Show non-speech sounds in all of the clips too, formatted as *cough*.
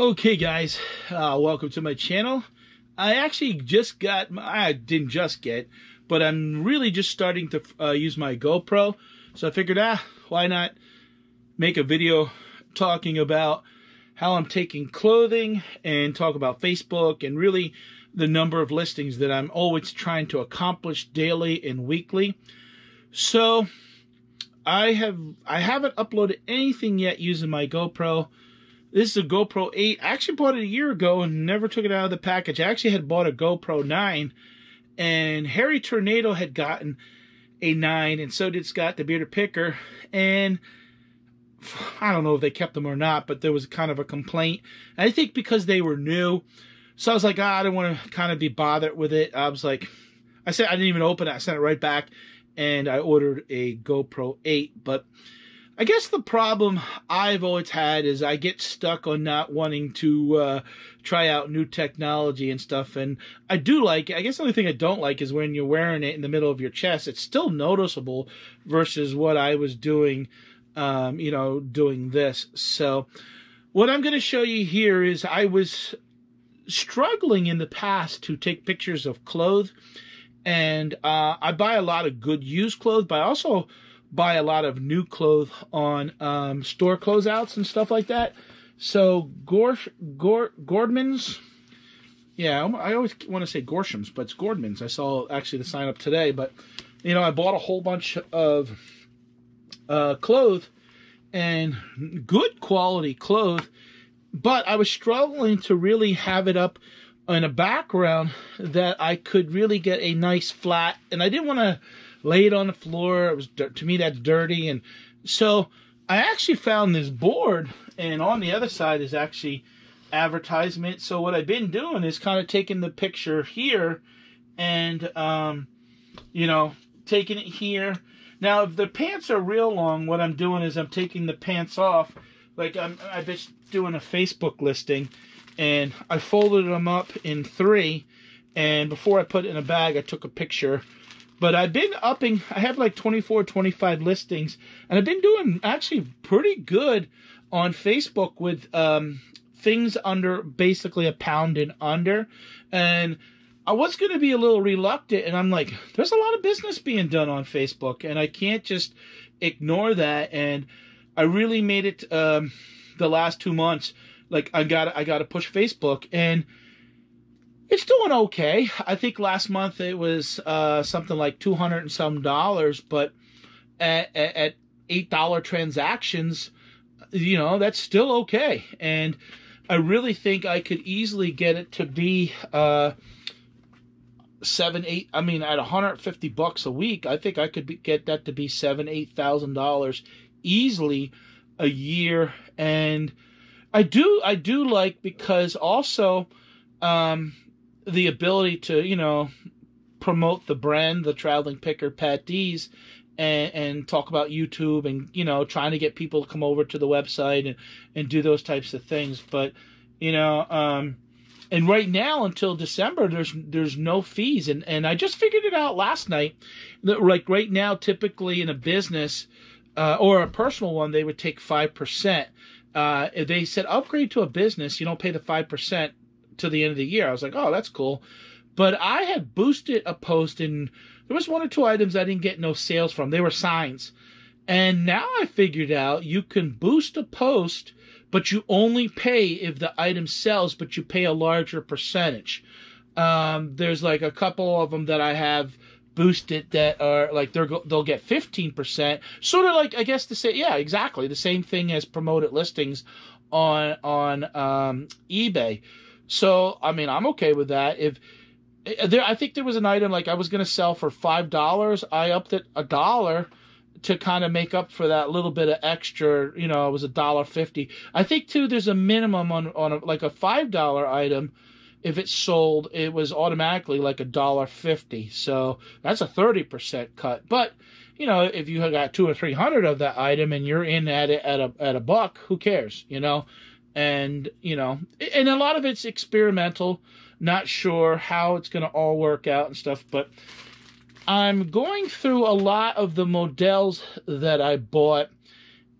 Okay, guys, uh, welcome to my channel. I actually just got, I didn't just get, but I'm really just starting to uh, use my GoPro. So I figured, ah, why not make a video talking about how I'm taking clothing and talk about Facebook and really the number of listings that I'm always trying to accomplish daily and weekly. So I have I haven't uploaded anything yet using my GoPro. This is a GoPro 8. I actually bought it a year ago and never took it out of the package. I actually had bought a GoPro 9 and Hairy Tornado had gotten a 9 and so did Scott the Bearded Picker and I don't know if they kept them or not, but there was kind of a complaint. I think because they were new. So I was like, ah, I don't want to kind of be bothered with it. I was like, I said I didn't even open it. I sent it right back and I ordered a GoPro 8. But I guess the problem I've always had is I get stuck on not wanting to uh, try out new technology and stuff. And I do like, I guess the only thing I don't like is when you're wearing it in the middle of your chest. It's still noticeable versus what I was doing, um, you know, doing this. So what I'm going to show you here is I was struggling in the past to take pictures of clothes. And uh, I buy a lot of good used clothes, but I also buy a lot of new clothes on um, store closeouts and stuff like that. So Gorsh, Gor, Gordman's, yeah, I always want to say Gorsham's, but it's Gordman's. I saw actually the sign up today, but you know, I bought a whole bunch of uh, clothes and good quality clothes, but I was struggling to really have it up in a background that I could really get a nice flat, and I didn't want to lay it on the floor. It was to me that's dirty, and so I actually found this board, and on the other side is actually advertisement. So what I've been doing is kind of taking the picture here, and um, you know, taking it here. Now, if the pants are real long, what I'm doing is I'm taking the pants off. Like I'm, I've been doing a Facebook listing, and I folded them up in three. And before I put it in a bag, I took a picture but I've been upping, I have like 24, 25 listings, and I've been doing actually pretty good on Facebook with um, things under basically a pound and under. And I was going to be a little reluctant, and I'm like, there's a lot of business being done on Facebook, and I can't just ignore that. And I really made it um, the last two months. Like I got I got to push Facebook, and it's doing okay. I think last month it was uh, something like two hundred and some dollars, but at, at eight dollar transactions, you know that's still okay. And I really think I could easily get it to be uh, seven, eight. I mean, at 150 bucks a week, I think I could be, get that to be seven, eight thousand dollars easily a year. And I do, I do like because also. Um, the ability to, you know, promote the brand, the traveling picker Patdees, and, and talk about YouTube and, you know, trying to get people to come over to the website and, and do those types of things. But, you know, um, and right now until December, there's there's no fees, and and I just figured it out last night. That like right now, typically in a business uh, or a personal one, they would take five percent. Uh, if they said upgrade to a business, you don't pay the five percent to the end of the year. I was like, oh, that's cool. But I had boosted a post and there was one or two items I didn't get no sales from. They were signs. And now I figured out you can boost a post, but you only pay if the item sells, but you pay a larger percentage. Um, there's like a couple of them that I have boosted that are like they're they'll get 15%. Sort of like I guess to say yeah, exactly the same thing as promoted listings on on um, eBay. So, I mean, I'm okay with that. If eh, there, I think there was an item like I was going to sell for five dollars. I upped it a dollar to kind of make up for that little bit of extra. You know, it was a dollar fifty. I think too. There's a minimum on on a, like a five dollar item. If it's sold, it was automatically like a dollar fifty. So that's a thirty percent cut. But you know, if you have got two or three hundred of that item and you're in at it at a at a buck, who cares? You know and you know and a lot of it's experimental not sure how it's going to all work out and stuff but i'm going through a lot of the models that i bought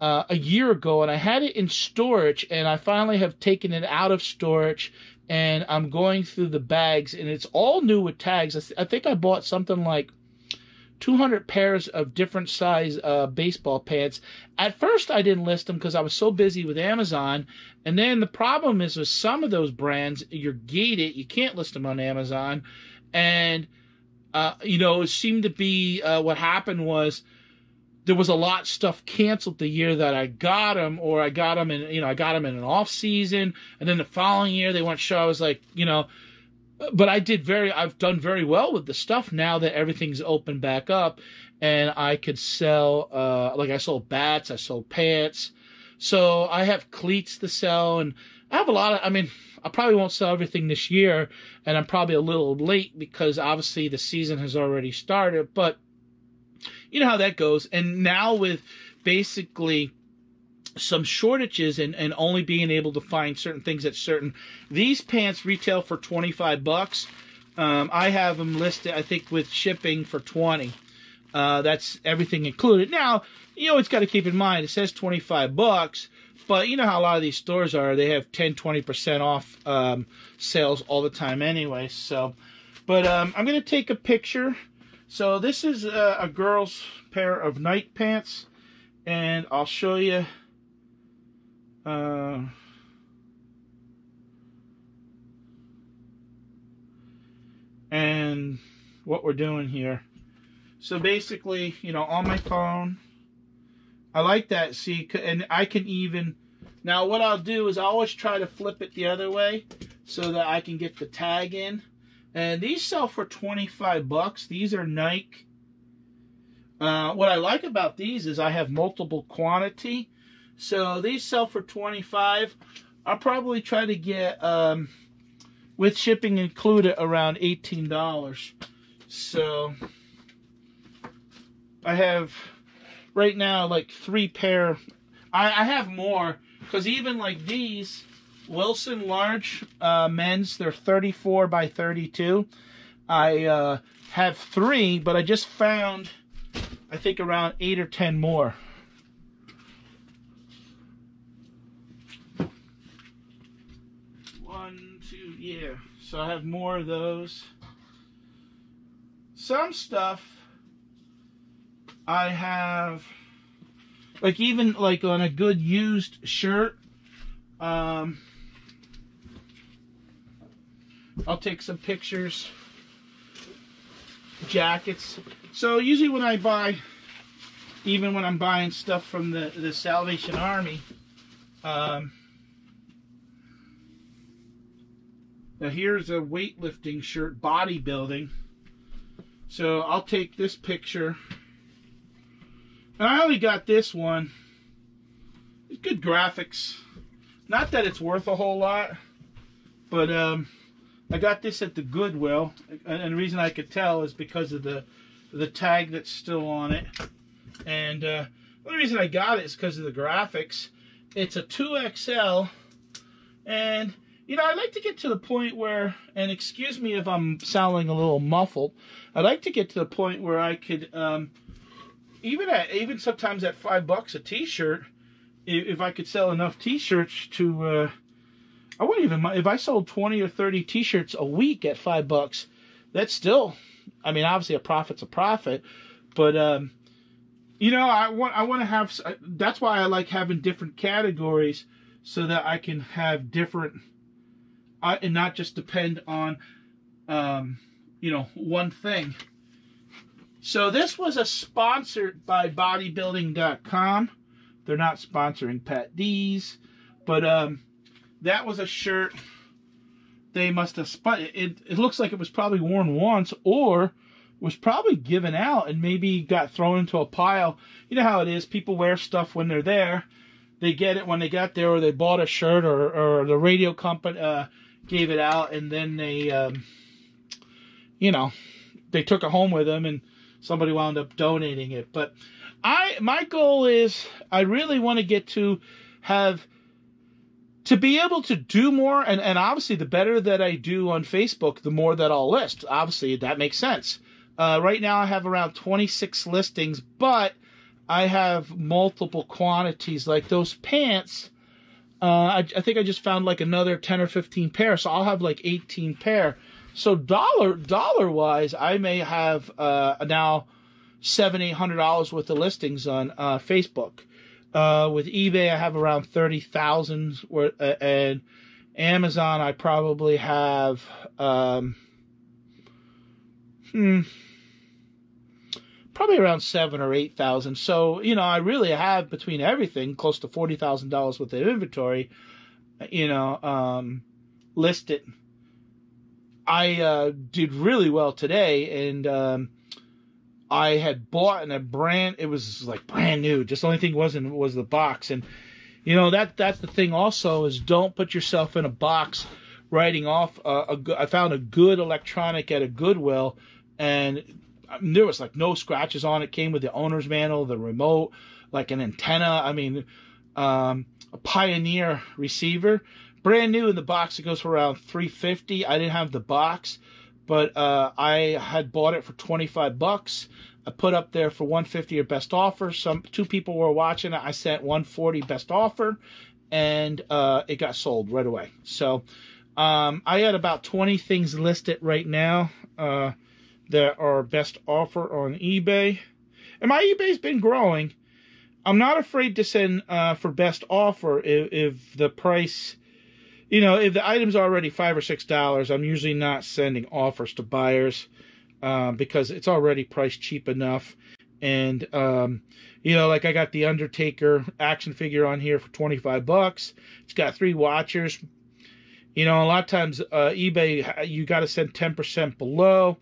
uh, a year ago, and I had it in storage, and I finally have taken it out of storage, and I'm going through the bags, and it's all new with tags. I, th- I think I bought something like 200 pairs of different size uh, baseball pants. At first, I didn't list them because I was so busy with Amazon. And then the problem is with some of those brands, you're gated. You can't list them on Amazon. And, uh, you know, it seemed to be uh, what happened was there was a lot of stuff canceled the year that I got them, or I got them in, you know, I got them in an off season. And then the following year, they weren't sure. I was like, you know, but I did very, I've done very well with the stuff now that everything's open back up, and I could sell, uh, like I sold bats, I sold pants, so I have cleats to sell, and I have a lot of, I mean, I probably won't sell everything this year, and I'm probably a little late because obviously the season has already started, but you know how that goes, and now with basically some shortages and, and only being able to find certain things at certain these pants retail for 25 bucks. Um, i have them listed i think with shipping for 20 uh, that's everything included. Now you know it's got to keep in mind it says 25 bucks but you know how a lot of these stores are they have 10 20% off um, sales all the time anyway so. But um, i'm going to take a picture. So this is a, a girl's pair of Nike pants and i'll show you uh, and what we're doing here. So basically, you know, on my phone, I like that. See, and I can even now what I'll do is I always try to flip it the other way so that I can get the tag in. And these sell for 25 bucks. These are Nike. Uh, what I like about these is I have multiple quantity. So these sell for 25. I'll probably try to get um, with shipping included around $18. So I have right now like three pair. I, I have more because even like these Wilson large uh, men's, they're 34 by 32. I uh, have three, but I just found I think around eight or ten more. yeah, so I have more of those. Some stuff I have, like even like on a good used shirt, um, I'll take some pictures, jackets. So usually when I buy, even when I'm buying stuff from the, the Salvation Army, um, Now here's a weightlifting shirt, bodybuilding. So I'll take this picture. And I only got this one. It's good graphics. Not that it's worth a whole lot, but um, I got this at the Goodwill, and the reason I could tell is because of the the tag that's still on it. And uh, the reason I got it is because of the graphics. It's a 2XL, and you know, I'd like to get to the point where, and excuse me if I'm sounding a little muffled, I'd like to get to the point where I could, um, even at, even sometimes at five bucks a t-shirt, if I could sell enough t-shirts to, uh, I wouldn't even if I sold 20 or 30 t-shirts a week at five bucks, that's still, I mean, obviously a profit's a profit, but, um, you know, I want, I want to have, that's why I like having different categories so that I can have different, uh, and not just depend on, um, you know, one thing. So this was a sponsored by bodybuilding.com. They're not sponsoring Patdees, but um, that was a shirt they must have spun. It, it looks like it was probably worn once or was probably given out and maybe got thrown into a pile. You know how it is. People wear stuff when they're there. They get it when they got there or they bought a shirt or, or the radio company, uh, gave it out, and then they, um, you know, they took it home with them, and somebody wound up donating it. But I, my goal is, I really want to get to have to be able to do more and, and obviously the better that i do on facebook the more that i'll list obviously that makes sense uh, right now i have around 26 listings but I have multiple quantities. Like those pants, uh, I, I think I just found like another 10 or 15 pair, so I'll have like 18 pair. So dollar dollar wise, I may have uh, now seven eight hundred dollars worth of listings on uh, Facebook. Uh, with eBay, I have around thirty thousand, uh, and Amazon, I probably have um, hmm, probably around seven or eight thousand. So you know, I really have between everything close to forty thousand dollars worth of inventory. You know, um, listed. I uh, did really well today, and um, I had bought in a brand. It was like brand new. Just the only thing wasn't was the box, and you know that that's the thing. Also, is don't put yourself in a box writing off. Uh, a, I found a good electronic at a Goodwill, and there was like no scratches on it. Came with the owner's manual, the remote, like an antenna. I mean, um, a Pioneer receiver, brand new in the box. It goes for around 350. I didn't have the box, but uh, I had bought it for 25 bucks. I put up there for 150 or best offer. Some two people were watching it. I sent 140 best offer, and uh, it got sold right away. So um, I had about 20 things listed right now. Uh, that are best offer on eBay. And my eBay's been growing. I'm not afraid to send uh, for best offer if, if the price, you know, if the item's already five or six dollars. I'm usually not sending offers to buyers uh, because it's already priced cheap enough. And um, you know, like I got the Undertaker action figure on here for 25 bucks. It's got three watchers. You know, a lot of times uh, eBay you got to send 10% below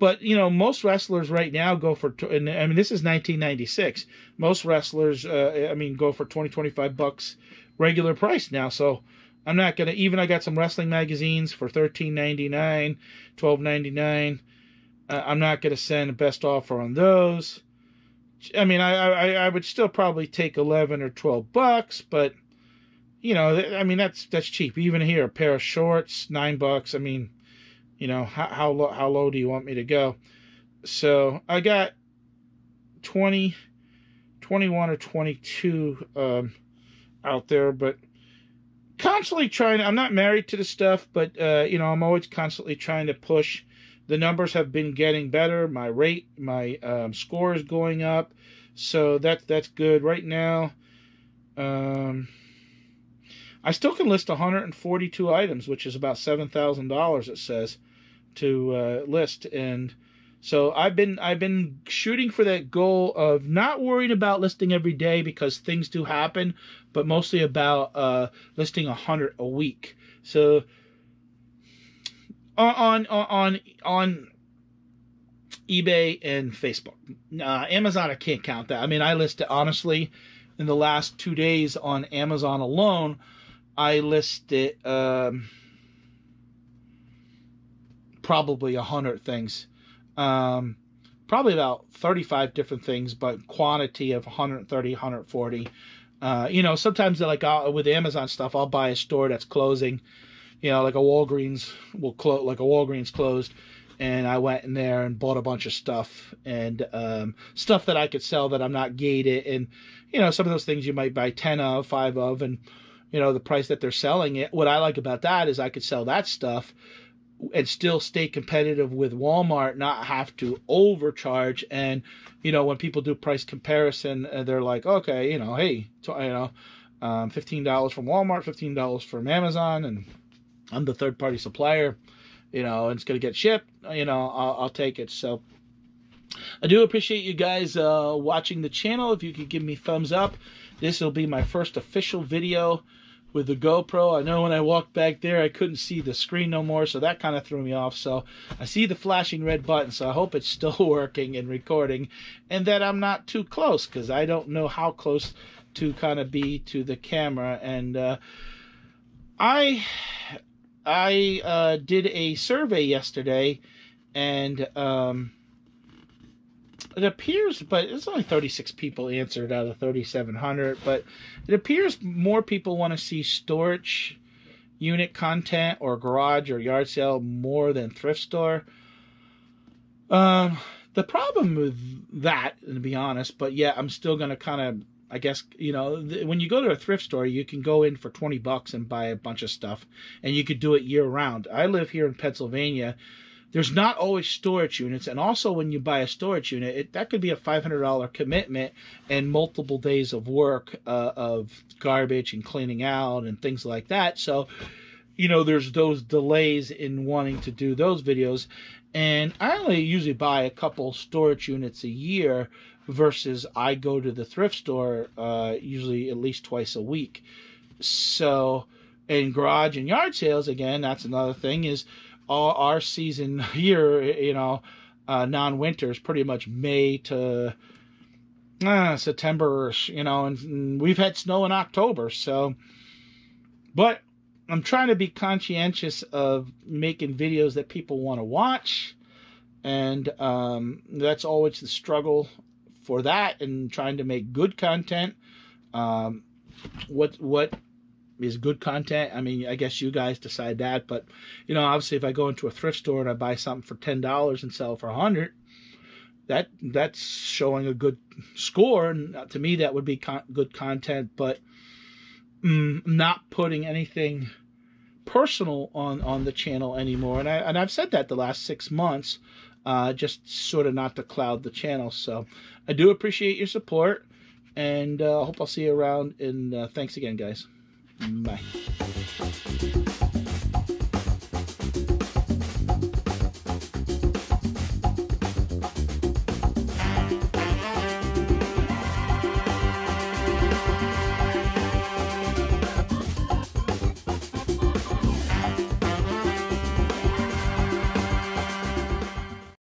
but you know, most wrestlers right now go for. I mean, this is 1996. Most wrestlers, uh, I mean, go for 20, 25 bucks regular price now. So I'm not gonna. Even I got some wrestling magazines for 13.99, 12.99. Uh, I'm not gonna send a best offer on those. I mean, I, I I would still probably take 11 or 12 bucks, but you know, I mean, that's that's cheap. Even here, a pair of shorts, nine bucks. I mean you know how how low, how low do you want me to go? So i got 20 21 or 22 um, out there but constantly trying i'm not married to the stuff but uh, you know i'm always constantly trying to push. The numbers have been getting better. My rate my um, score is going up. So that that's good. Right now um, I still can list 142 items, which is about $7,000, it says to uh, list and so I've been I've been shooting for that goal of not worrying about listing every day because things do happen, but mostly about uh, listing a hundred a week. So on on on on eBay and Facebook, uh, Amazon I can't count that. I mean I listed honestly in the last two days on Amazon alone, I listed. Um, probably a hundred things. Um, probably about 35 different things, but quantity of 130, 140. Uh, you know, sometimes like I'll, with Amazon stuff, I'll buy a store that's closing. You know, like a Walgreens will close, like a Walgreens closed, and I went in there and bought a bunch of stuff and um, stuff that I could sell that I'm not gated, and you know, some of those things you might buy ten of, five of, and you know the price that they're selling it. What I like about that is I could sell that stuff and still stay competitive with Walmart, not have to overcharge. And you know, when people do price comparison, uh, they're like, okay, you know, hey, you know, um, fifteen dollars from Walmart, fifteen dollars from Amazon, and I'm the third party supplier. You know, and it's gonna get shipped. You know, I'll, I'll take it. So. I do appreciate you guys uh, watching the channel. If you could give me thumbs up, this will be my first official video with the GoPro. I know when I walked back there, I couldn't see the screen no more, so that kind of threw me off. So I see the flashing red button, so I hope it's still *laughs* working and recording, and that I'm not too close because I don't know how close to kind of be to the camera. And uh, I I uh, did a survey yesterday, and um, it appears, but it's only 36 people answered out of 3,700. But it appears more people want to see storage unit content or garage or yard sale more than thrift store. Um, The problem with that, to be honest, but yeah, I'm still gonna kind of I guess you know th- when you go to a thrift store, you can go in for twenty bucks and buy a bunch of stuff, and you could do it year round. I live here in Pennsylvania. There's not always storage units, and also when you buy a storage unit, it, that could be a five hundred dollar commitment and multiple days of work uh, of garbage and cleaning out and things like that. So, you know, there's those delays in wanting to do those videos, and I only usually buy a couple storage units a year versus I go to the thrift store uh, usually at least twice a week. So, in garage and yard sales, again, that's another thing is all our season *laughs* here, you know, uh, non-winter is pretty much May to uh, September, you know, and, and we've had snow in October. So, but I'm trying to be conscientious of making videos that people want to watch. And um, that's always the struggle for that and trying to make good content. Um, what what is good content? I mean, I guess you guys decide that, but you know, obviously, if I go into a thrift store and I buy something for ten dollars and sell it for a hundred, that that's showing a good score, and to me, that would be con- good content. But mm, not putting anything personal on on the channel anymore, and I and I've said that the last six months uh, just sort of not to cloud the channel. So I do appreciate your support, and uh, I hope I'll see you around. And uh, thanks again, guys. Bye.